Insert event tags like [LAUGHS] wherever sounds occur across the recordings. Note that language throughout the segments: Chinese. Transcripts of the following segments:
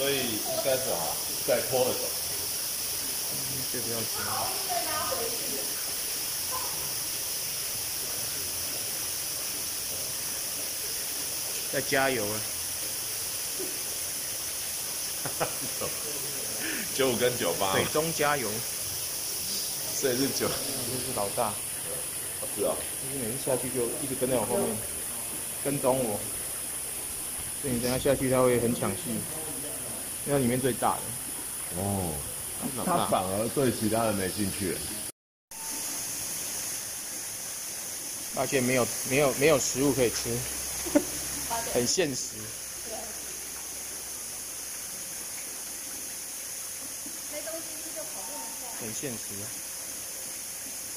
所以应该是啊再拖着走。这不要紧。要加油啊！[LAUGHS] 九五跟九八，水中加油，所以是九，这是老大。是啊，就是每次下去就一直跟在我后面，跟踪我。所以你等下下去，他会很抢戏，因为它里面最大的。哦，他反而对其他人没兴趣。而且没有没有没有食物可以吃，[LAUGHS] 很现实。很现实啊！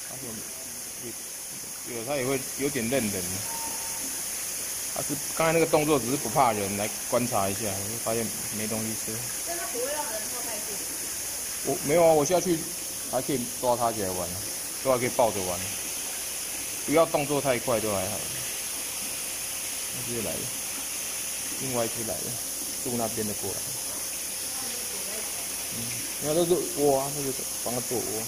发现有有他也会有点认人，他是刚才那个动作只是不怕人来观察一下，就发现没东西吃。但它不会让人靠太近。我没有啊，我下去还可以抓它起来玩，都还可以抱着玩，不要动作太快都还好。那只来了，另外一只来了，住那边的过来。嗯，你看这是窝啊，那个帮它做窝。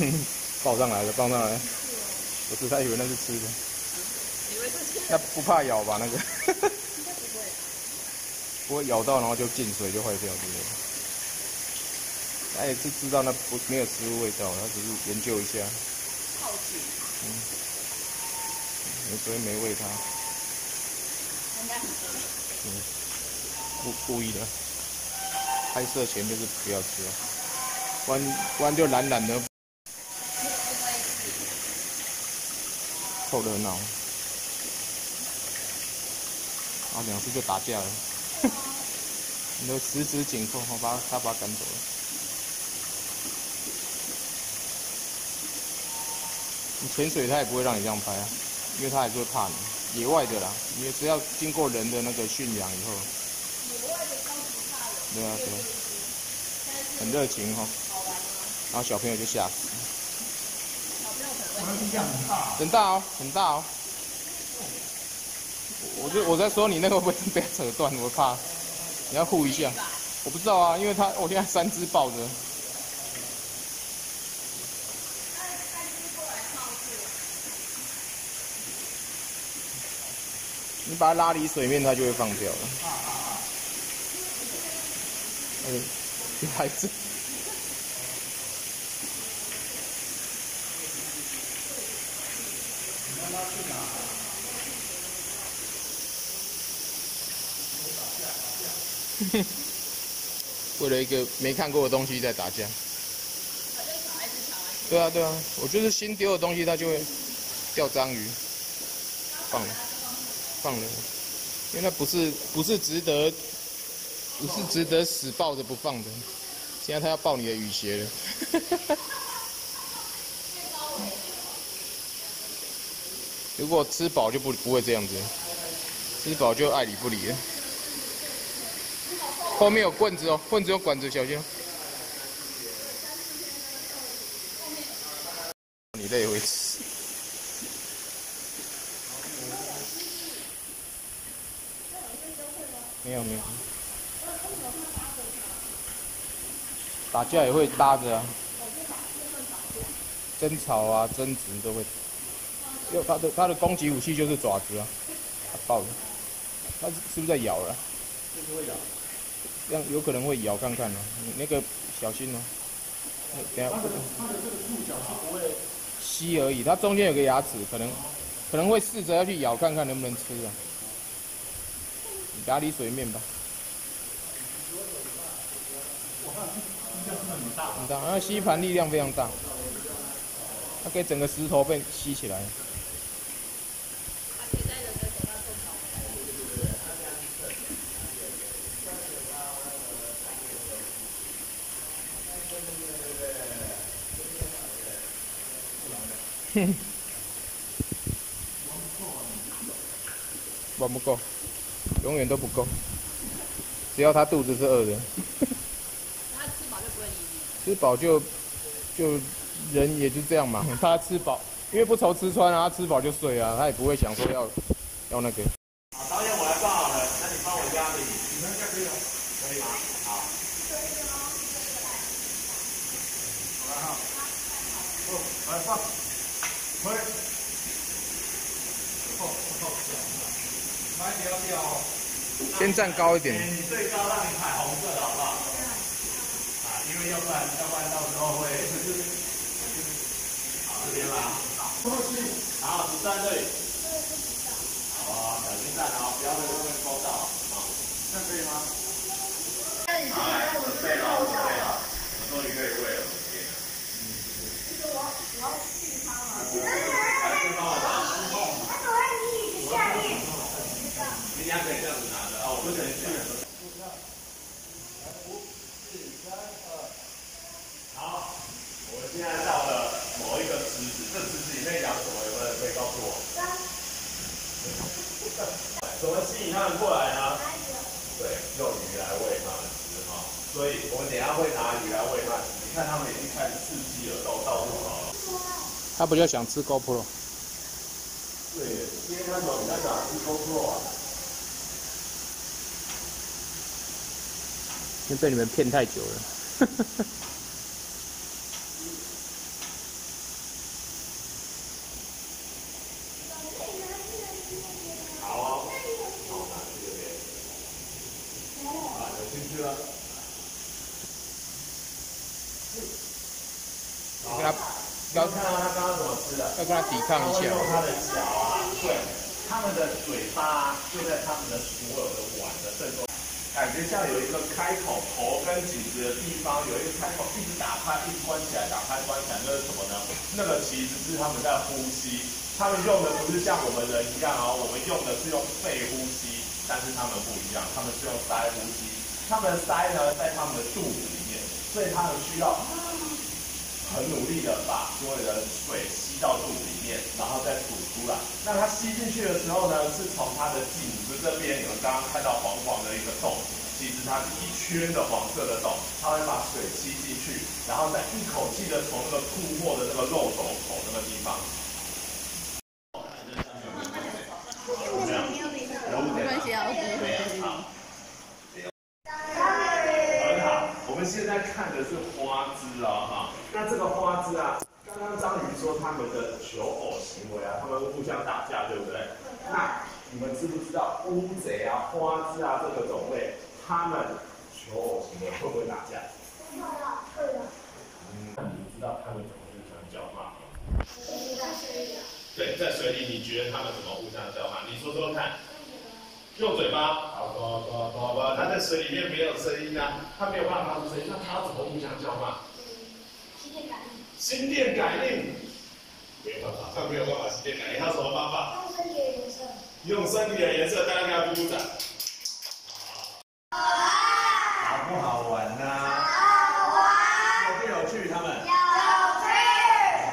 [LAUGHS] 抱上来了，抱上来了。不是，他以为那是吃的。以为是吃那不怕咬吧？那个应该不会。不会咬到，然后就进水就坏掉之类的。他也是知道那不没有食物味道，他只是研究一下，好奇。所以没喂它，应该很饿。故故意的。拍摄前就是不要吃，不然不然就懒懒的凑热闹，然后两只就打架了。[LAUGHS] 你都十指紧扣，我把他把他赶走了。你潜水他也不会让你这样拍啊，因为他还是会怕你。野外的啦，你只要经过人的那个驯养以后，野外的超级怕人。对啊对很热情哈、好玩吗？然后小朋友就吓死，很大哦，很大哦。我就我在说你那个会不会被扯断，我怕，你要护一下。我不知道啊，因为他我现在三只抱着，你把它拉离水面，它就会放掉了。[LAUGHS] 为了一个没看过的东西在打架。对啊对啊，我就是新丢的东西，它就会钓章鱼，放了，放了，因为那不是不是值得，不是值得死抱着不放的。现在它要抱你的雨鞋了。如果吃饱就不不会这样子，吃饱就爱理不理了。后面有棍子哦，棍子有管子，小心哦。你累会吃。没有没有。打架也会搭着啊，争吵啊、争执都会。有它的它的攻击武器就是爪子啊，它爆了，它是不是在咬了？就是会咬。这样有可能会咬看看哦，你那个小心哦。等下。它的它的这个触角是不会吸而已，它中间有个牙齿，可能可能会试着要去咬看看能不能吃啊。你打理水面吧。很大，那吸盘力量非常大，它可以整个石头被吸起来。哼。玩不够，永远都不够。只要他肚子是饿的，他吃饱就不会理你。吃饱就就人也就这样嘛。他吃饱，因为不愁吃穿啊，他吃饱就睡啊，他也不会想说要要那个。好，导演我来放好了，那你帮我压里，你们应该可以了，可以吗？好。好来哈，哦，来放，推，后后买条条哦。先站高一点，你最高让你踩红色的好不好？啊，因为要不然要不然到时候会，好这边啦，好，子弹这里，好啊，小心站哦，不要在外面勾到，好，这样可以吗？好，准备了，准备了，我终于可以喂了，我我要去他嘛。来，先帮我拿，你等下可以这样子拿着啊，我不能这样子。好，我们现在到了某一个池子，这池子里面养什么？有没有人可以告诉我？怎么吸引他们过来呢？对，用鱼来喂他们吃哈。所以我们等一下会拿鱼来喂他们吃。你看他们已经开始伺机了，到，到处跑了。他比较想吃 GoPro。对，今天他说比较想吃 GoPro 啊。因为被你们骗太久了。好哦，那我拿去这边。啊，有进去了。跟他要看到他刚刚怎么吃的。要跟他抵抗一下用他的脚啊，对，他们的嘴巴就在他们的所有的碗的正中，感觉像有一个开口，头跟颈子的地方有一个开口，一直打开，一直关起来，打开关起来，那是什么呢？那个其实是他们在呼吸，他们用的不是像我们人一样哦，我们用的是用肺呼吸，但是他们不一样，他们是用鳃呼吸，他们的鳃呢在他们的肚子所以他们需要。很努力的把所有的水吸到肚子里面，然后再吐出来。那它吸进去的时候呢，是从它的颈子这边，你们刚刚看到黄黄的一个洞，其实它是一圈的黄色的洞，它会把水吸进去，然后再一口气的从那个吐沫的那个漏斗口那个地方。这样，没关系啊，我只是好。很好，我们现在看的是花枝啊，哈，那这个花枝啊，刚刚章鱼说他们的求偶行为啊，他们对不对？那你们知不知道乌贼啊、花枝啊这个种类，它们求偶行为会不会打架？会的嗯，那你知道它们怎么互相叫骂吗？对，在水里，你觉得它们怎么互相叫骂？你说说看。用嘴巴，好，呱呱呱呱，它在水里面没有声音啊，它没有办法发出声音，那它怎么互相叫骂？心电感应，没有办法，它没有办法心电感应，它什么方法？用身体的颜色，大家给它鼓鼓掌。好不好玩呢、有不有趣？他们？很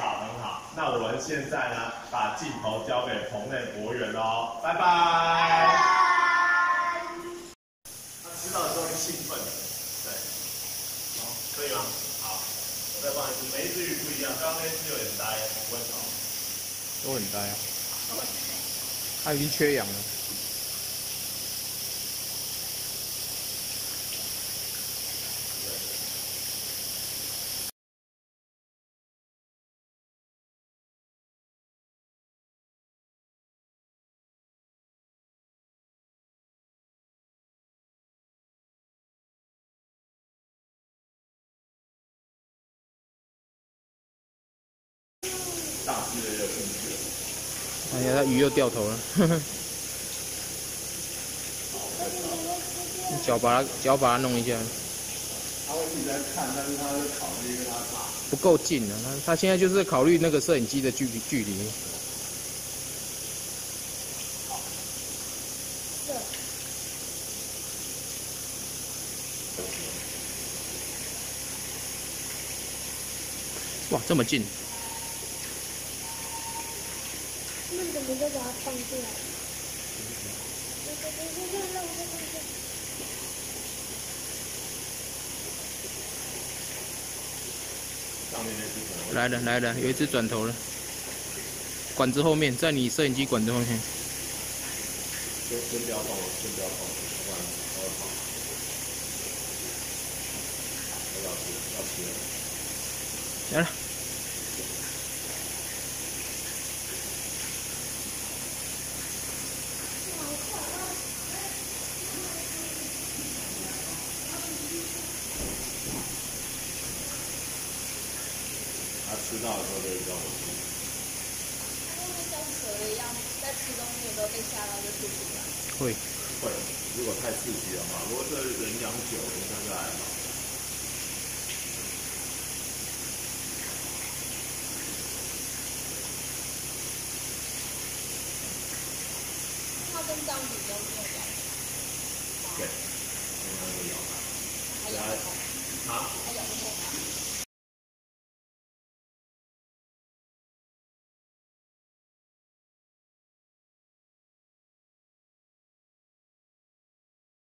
好，很好。那我们现在呢，把镜头交给棚内博远喽，拜拜。他知道的时候会兴奋，对，好，可以吗？好，我再放一次，每一只鱼不一样，刚刚那只有点呆，不会吵。都很呆啊。他已经缺氧了。大只的又进去了。哎呀，他鱼又掉头了。你 [LAUGHS] 脚把它脚把它弄一下，他一直在看，但是他会考虑，因为他怕。不够近啊。他他现在就是考虑那个摄影机的距离距离。哇，这么近！那怎么就把它放进来？来了来了，有一只转头了，管子后面，在你摄影机管子后面。先先不要动，先不要动，不然它会跑。要吃要吃了。来了，吃到的时候就知道我吃。像蛇一样，在吃东西的时候被吓到就吐出来。会，会，如果太刺激的话，如果这人养久，应该是还好。它跟章鱼都没有咬，对，应该会咬它。还咬不痛，啊？还咬？